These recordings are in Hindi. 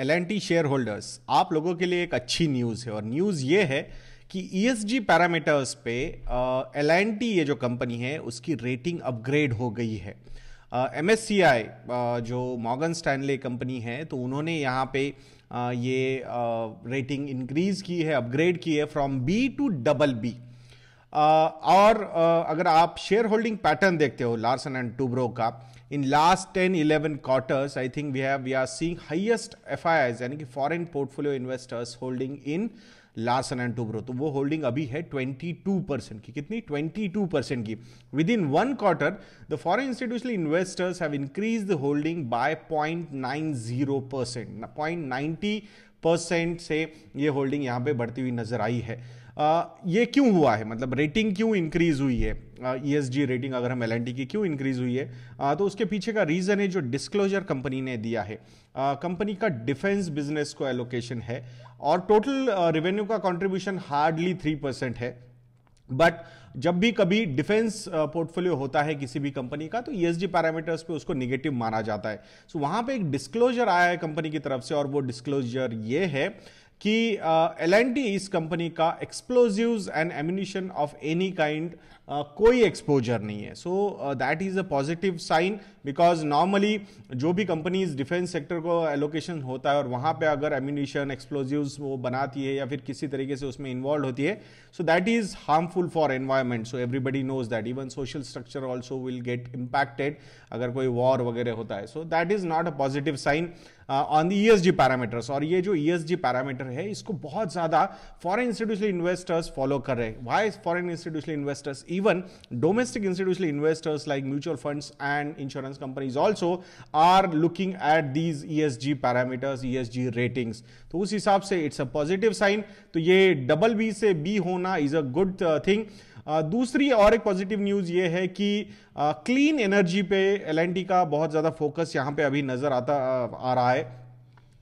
L N T share holders आप लोगों के लिए एक अच्छी न्यूज़ है और न्यूज़ ये है कि ई एस जी पैरामीटर्स पे एल एन टी ये जो कंपनी है उसकी रेटिंग अपग्रेड हो गई है। एम एस सी आई जो मॉगन स्टैनले कंपनी है तो उन्होंने यहाँ पे uh, ये रेटिंग इंक्रीज की है अपग्रेड की है from B to double B और अगर आप शेयर होल्डिंग पैटर्न देखते हो लार्सन एंड टूब्रो का, in last 10 11 quarters, i think we have, we are seeing highest FIIs यानी कि foreign portfolio investors holding in Larsen and Toubro तो वो होल्डिंग अभी है 22 परसेंट की। कितनी? 22 परसेंट की। Within one quarter the foreign institutional investors have increase the holding by 0.90 percent point ninety percent से ये होल्डिंग यहाँ पे बढ़ती हुई नज़र आई है। आ, ये क्यों हुआ है? मतलब रेटिंग क्यों इंक्रीज हुई है? ई एस जी रेटिंग अगर हम एल एन टी की क्यों इंक्रीज हुई है? आ, तो उसके पीछे का रीजन है जो डिस्क्लोजर कंपनी ने दिया है। कंपनी का डिफेंस बिज़नेस को एलोकेशन है और टोटल रेवेन्यू का कंट्रीब्यूशन हार्डली थ्री परसेंट है। बट जब भी कभी डिफेंस पोर्टफोलियो होता है किसी भी कंपनी का तो ईएसजी e पैरामीटर्स पे उसको निगेटिव माना जाता है। सो so, वहाँ पे एक डिस्क्लोजर आया है कंपनी की तरफ़ से और वो डिस्क्लोजर ये है कि एल एन टी इस कंपनी का explosives and ammunition of any kind कोई एक्सपोजर नहीं है। So that is a positive sign because normally जो भी कंपनीज़ डिफेंस सेक्टर को एलोकेशन होता है और वहाँ पे अगर एम्यूनिशन एक्सप्लोजिव्स वो बनाती है या फिर किसी तरीके से उसमें इन्वॉल्व होती है so that is harmful for environment so everybody knows that even social structure also will get impacted अगर कोई वॉर वगैरह होता है। So that is not a positive sign on the ESG parameters और ये जो ईएसजी e पैरामीटर है, इसको बहुत ज़्यादा फॉरेन इंस्टीट्यूशनल इन्वेस्टर्स फॉलो कर रहे हैं। Why foreign institutional investors even domestic institutional investors like mutual funds and insurance companies also are looking at these ESG parameters ESG ratings तो उस हिसाब से इट्स अ पॉजिटिव साइन तो ये डबल बी से बी होना इज़ अ गुड थिंग दूसरी और एक पॉजिटिव न्यूज़ ये है कि क्लीन एनर्जी पे एलएनटी का बहुत ज़्यादा फोकस यहाँ पे अभी नज़र आता आ रहा है।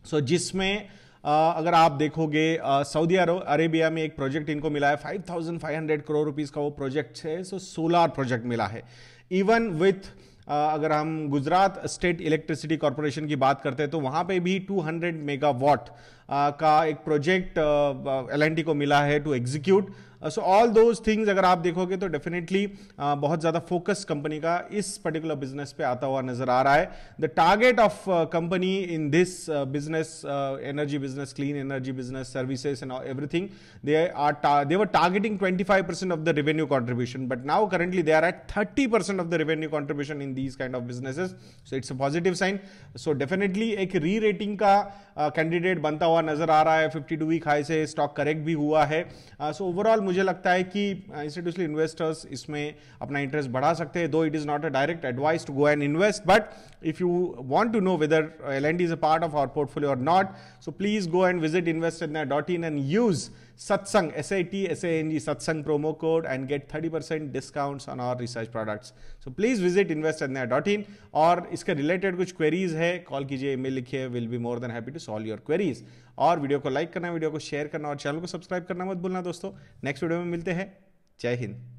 सो so, जिसमें अगर आप देखोगे सऊदी अरेबिया में एक प्रोजेक्ट इनको मिला है 5,500 करोड़ रुपीस का वो प्रोजेक्ट है सो सोलार प्रोजेक्ट मिला है। इवन विथ अगर हम गुजरात स्टेट इलेक्ट्रिसिटी कॉरपोरेशन की बात करते हैं तो वहाँ पे भी 200 मेगावाट का एक प्रोजेक्ट एलएनटी को मिला है to execute so all those things अगर आप देखोगे तो डेफिनेटली uh, बहुत ज़्यादा फोकस कंपनी का इस पर्टिकुलर बिज़नेस पे आता हुआ नज़र आ रहा है. The target of company in this business energy business clean energy business services and everything they are they were targeting 25 percent of the revenue contribution but now currently they are at 30 percent of the revenue contribution in these kind of businesses so it's a positive sign so definitely एक री रेटिंग का कैंडिडेट uh, बनता हुआ नज़र आ रहा है 52 वीक हाई से स्टॉक करेक्ट भी हुआ है सो uh, ओवरऑल so मुझे लगता है कि इंस्टीट्यूशनल इन्वेस्टर्स इसमें अपना इंटरेस्ट बढ़ा सकते हैं though it is not a direct advice to go and invest but if you want to know whether L and is a part of our portfolio और not so please go and visit invest in dot in and use Satsang, S-A-T, S-A-N-G, Satsang promo code and get 30% discounts on our research products. So please dot in और इसके रिलेटेड कुछ क्वेरीज है कॉल कीजिए ईमेल लिखिए will be more than happy to solve your queries और वीडियो को लाइक करना, वीडियो को शेयर करना और चैनल को सब्सक्राइब करना मत भूलना दोस्तों। नेक्स्ट वीडियो में मिलते हैं। जय हिंद।